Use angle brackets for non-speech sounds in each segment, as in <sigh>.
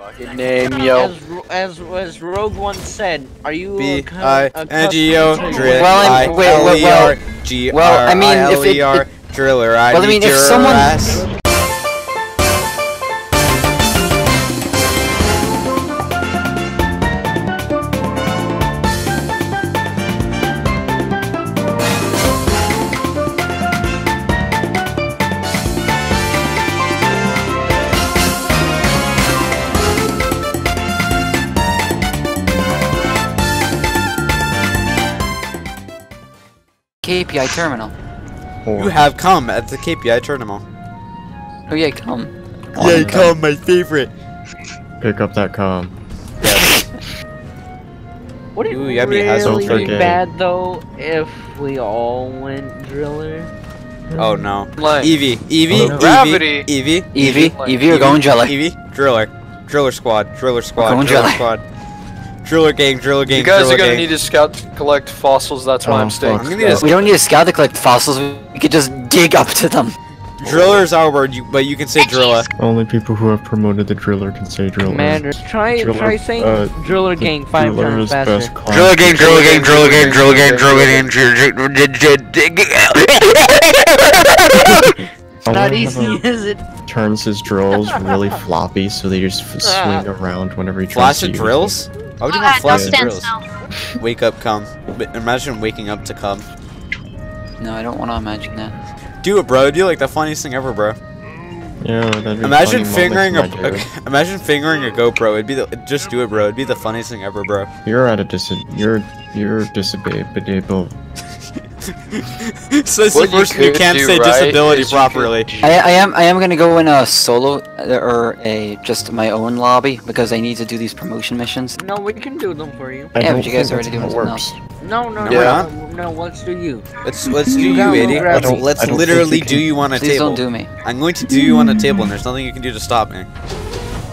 fucking name, yo. As, as as Rogue once said, are you B a co- I a N G O Well, I wait, L E well- well, I R mean, if L it- E R driller. I Well, I mean, if your someone- KPI terminal. You have come at the KPI terminal. Oh yeah, come. Yay, come, my favorite. Pick up that com. Would it Ooh, yummy, has really be bad though if we all went driller? Oh no. Like, Eevee, Eevee, Oh, no. Gravity. Eevee, Eevee, Eevee, like- Eevee, you're going jelly. Eevee, driller, driller squad, driller squad, going driller squad, driller gang, driller gang, driller gang. You guys are gonna gang. need to scout to collect fossils, that's why Oh, I'm staying. fuck. I'm gonna need a We don't need a scout to collect fossils. We could just dig up to them. Driller is our word, you, but you can say driller. Only people who have promoted the driller can say driller. Commander, try Driller, try saying uh, driller gang five driller times faster. best class. Driller gang, driller gang, driller gang, driller gang, driller gang, I Not wonder easy, how is it? he Turns his drills really floppy, so they just f- Ah. swing around whenever he tries Flash to of use drills? Why would you want don't flash of stand drills? still. Wake up, come. Imagine waking up to come. No, I don't want to imagine that. Do it, bro. It'd be like the funniest thing ever, bro. Yeah, that'd be Imagine funny fingering a, moments in my day. <laughs> imagine fingering a GoPro. It'd be the just do it, bro. It'd be the funniest thing ever, bro. You're at a dis. You're you're disable. So it's the What you person who can't say right, disability properly. I, I am I am gonna go in a solo uh, or a just my own lobby because I need to do these promotion missions. No, we can do them for you. I Yeah, but you guys already that's doing it something else. No, no, no, Yeah? no, no, let's do you. Let's let's do You you, idiot. Let's, let's I don't think literally you do you on a Please table. don't do me. I'm going to do you on a table, and there's nothing you can do to stop me.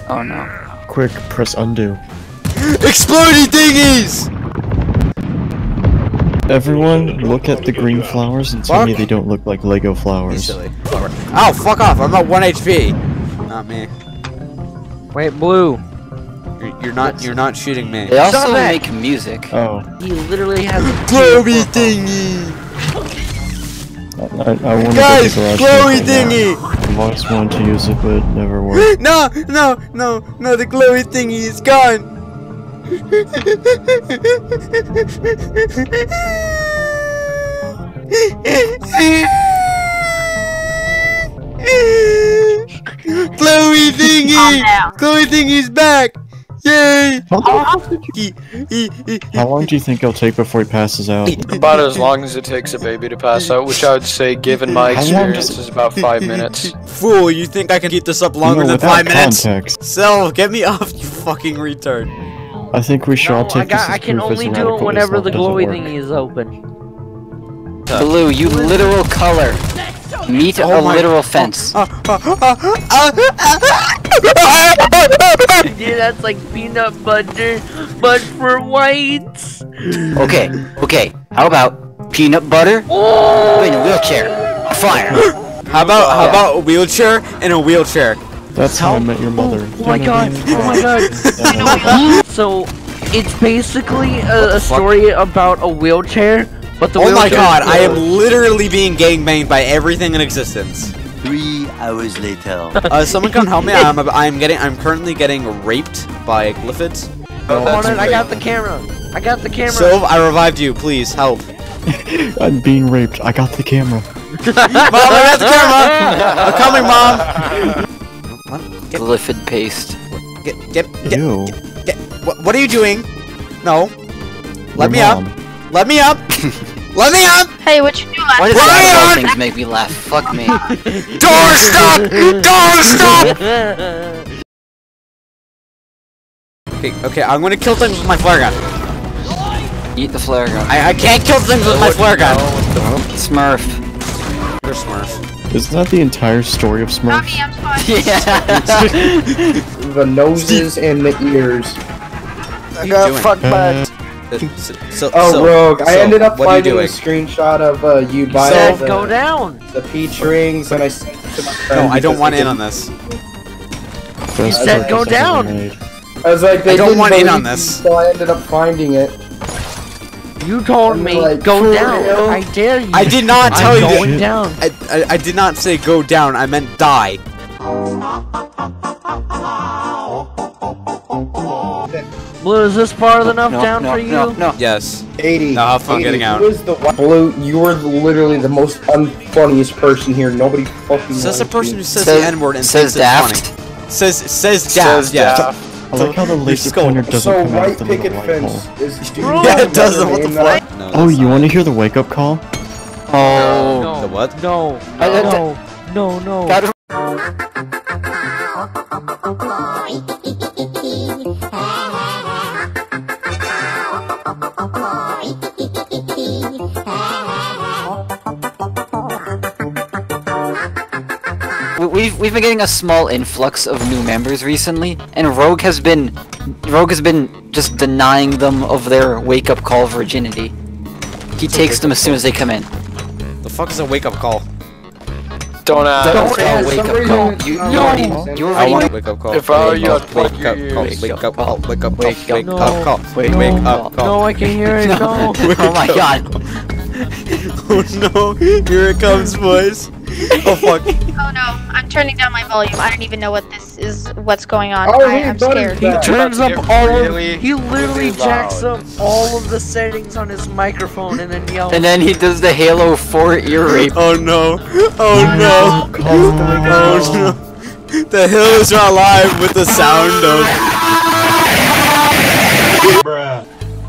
Oh no. Quick, press undo. Exploding thingies! Everyone, look at the green flowers and tell Fuck. me they don't look like Lego flowers. silly. Oh, fuck off! I'm at one HP. Not me. Wait, blue. You're, you're not. You're not shooting me. They also Stop it! make music. Oh, He literally has a Glowy thingy! I, I want to Guys, go to the garage. glowy right thingy! I've always wanted to use it, but it never worked. <gasps> No, no, no, no, the glowy thingy is gone! Glowy Calm thingy! down. Glowy thingy's back! Yay! How, He- he- he- how long do you think it'll take before he passes out? About as long as it takes a baby to pass out, which I would say, given my experience, is about five minutes. Fool, you think I can keep this up longer no, than without five minutes? context. Sel, get me off, you fucking retard. I think we should all take I got. this as I can proof only the do it whenever the doesn't glowy work. thingy is open. Blue, you literal color. Meet Oh a my- literal fence. <laughs> Yeah, that's like peanut butter, but for whites. Okay, okay. How about peanut butter oh! in a wheelchair? Fire. How about how oh, about a wheelchair and a wheelchair? That's how I met your mother. Oh my god! Oh my god! so, it's basically a, a story about a wheelchair, but the Oh my god, I am literally being gangbanged by everything in existence. Three hours later. Uh, someone come help me. <laughs> I'm I'm getting I'm currently getting raped by glyphids. Hold on, I got the camera. I got the camera. Sylv, I revived you. Please help. <laughs> I'm being raped. I got the camera. <laughs> Mom, I got the camera. I'm coming, mom. Get, Glyphid paste. get, get, get, Ew. get. What, what are you doing? No. Let Your me up. Let me up. <laughs> Let me up. Hey, what you do last Why does Brian! that things make me laugh? Fuck me. <laughs> Door stop. Door stop. <laughs> Okay, okay, I'm gonna kill things with my flare gun. Eat the flare gun. I, I can't kill things with my flare gun. Smurf. You're Smurf. Isn't that the entire story of Not Smurfs? me, I'm fine. <laughs> Yeah. <laughs> the noses and the ears. What are you doing? fuck butt. Uh, so- so- Oh, so- Rogue, I ended up what finding a screenshot of uh, you buying Said the, go down. the peach rings, and I sent it to my friend. No, I don't want in on this. Best said go down. I was like, they I don't want in on this. So I ended up finding it. You told me like, go down. real? I dare you. I did not tell I'm you going Shit. down. I, I, I did not say go down, I meant die. Blue, is this far enough no, down no, for you? no, no. Yes. 80. Now have fun 80. getting out. Who is the Blue, you are literally the most unfunniest person here. Nobody fucking Says the person who says, Says- the N word and says thinks daft. it's funny. Says says daft. Says yeah. daft. I like how the Your laser skull. pointer doesn't So come out of the little picket white fence hole. is. Do Yeah, it doesn't. What the fuck? No, Oh, you want to hear the wake up call? Oh. No. The what? No. I- I- No. No. No. We've we've been getting a small influx of new members recently, and Rogue has been Rogue has been just denying them of their wake up call virginity. He takes them as soon as they come in. The fuck is a wake up call? Don't uh, ask. Don't for call wake up call. You, you not already you sense. I want a wake up call. If I were Wake you, up, I'd wake up call. Wake up call. Wake up call. Wake up call. Wake wake up call. No, I can hear it. <laughs> No. oh my <laughs> god. <laughs> Oh no! Here it comes, boys. Oh fuck! <laughs> Oh no, I'm turning down my volume. I don't even know what this is, what's going on. Oh, I, I'm scared. He turns up all really, of. He literally really jacks up all of the settings on his microphone and then yells. And then he does the Halo 4 ear <laughs> oh, rape. Oh, oh no! Oh, oh no! Call the wake Oh call. no! The hills are alive with the sound of.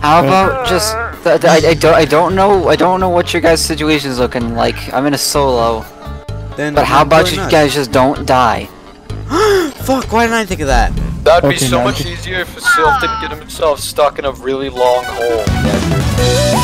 How about just th- th- I, I don't I don't know I don't know what your guys' situation is looking like. I'm in a solo, Then but how about you us. guys just don't die? <gasps> Fuck! Why didn't I think of that? That'd be Okay, so now much easier if Sylv didn't get himself stuck in a really long hole. Yeah, true.